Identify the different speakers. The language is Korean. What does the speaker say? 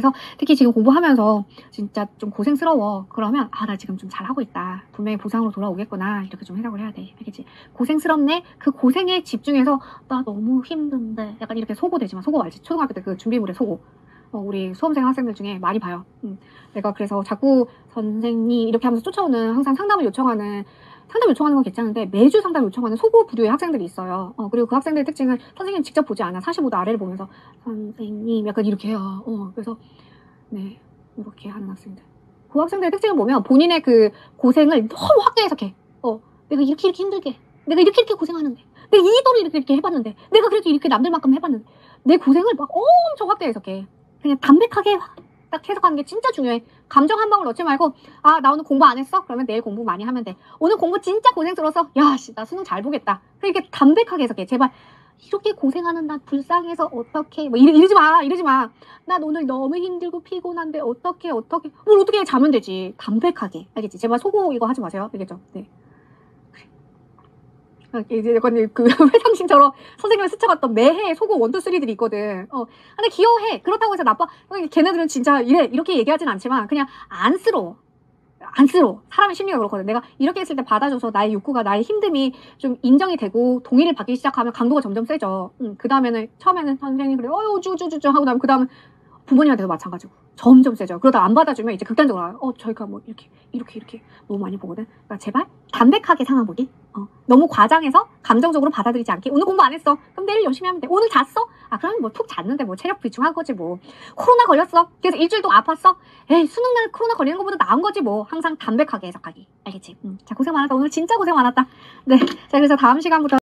Speaker 1: 그래서 특히 지금 공부하면서 진짜 좀 고생스러워. 그러면 아 나 지금 좀 잘하고 있다. 분명히 보상으로 돌아오겠구나. 이렇게 좀 해석을 해야 돼. 알겠지? 고생스럽네. 그 고생에 집중해서 나 너무 힘든데 약간 이렇게 속어 되지만 속어 알지? 초등학교 때 그 준비물에 속어. 어, 우리 수험생 학생들 중에 많이 봐요. 음. 내가 그래서 자꾸 선생님 이렇게 하면서 쫓아오는 항상 상담을 요청하는 상담 요청하는 건 괜찮은데 매주 상담 요청하는 소고 부류의 학생들이 있어요. 어, 그리고 그 학생들의 특징은 선생님 직접 보지 않아. 45도 아래를 보면서 선생님 약간 이렇게 해요. 어, 그래서 네 이렇게 하는 학생들. 그 학생들의 특징을 보면 본인의 그 고생을 너무 확대 해석해. 어, 내가 이렇게 이렇게 힘들게, 내가 이렇게 이렇게 고생하는데, 내가 이도를 이렇게 이렇게 해봤는데, 내가 그래도 이렇게 남들만큼 해봤는데, 내 고생을 막 엄청 확대 해석해. 그냥 담백하게 딱 해석하는 게 진짜 중요해. 감정 한 방울 넣지 말고, 아, 나 오늘 공부 안 했어? 그러면 내일 공부 많이 하면 돼. 오늘 공부 진짜 고생스러워서, 야, 씨, 나 수능 잘 보겠다. 그렇게 담백하게 해석해. 제발. 이렇게 고생하는 나 불쌍해서 어떻게 뭐 이러, 이러지 마 이러지 마 난 오늘 너무 힘들고 피곤한데 어떻게 어떻게 뭘 어떻게 해? 자면 되지 담백하게 알겠지 제발 속고 이거 하지 마세요 알겠죠 네 이제 약간 그 회상신처럼 선생님을 스쳐갔던 매해 속어 원투 쓰리들이 있거든 어 근데 귀여워해 그렇다고 해서 나빠 걔네들은 진짜 이래 이렇게 얘기하진 않지만 그냥 안쓰러워 안쓰러워. 사람의 심리가 그렇거든. 내가 이렇게 했을 때 받아줘서 나의 욕구가, 나의 힘듦이 좀 인정이 되고 동의를 받기 시작하면 강도가 점점 세져. 응, 그 다음에는, 처음에는 선생님 그래, 어유, 쭈쭈쭈쭈 하고 나면 그 다음에 부모님한테도 마찬가지고. 점점 세져. 그러다 안 받아주면 이제 극단적으로 알아. 어, 저희가 뭐 이렇게, 이렇게, 이렇게 너무 많이 보거든. 그러니까 제발 담백하게 상황 보기. 어, 너무 과장해서 감정적으로 받아들이지 않게. 오늘 공부 안 했어. 그럼 내일 열심히 하면 돼. 오늘 잤어? 아, 그러면 뭐 푹 잤는데 뭐 체력 비충한 거지 뭐. 코로나 걸렸어. 그래서 일주일 동안 아팠어. 에이, 수능 날 코로나 걸리는 것보다 나은 거지 뭐. 항상 담백하게 해석하기. 알겠지? 음. 자, 고생 많았다. 오늘 진짜 고생 많았다. 네. 자, 그래서 다음 시간부터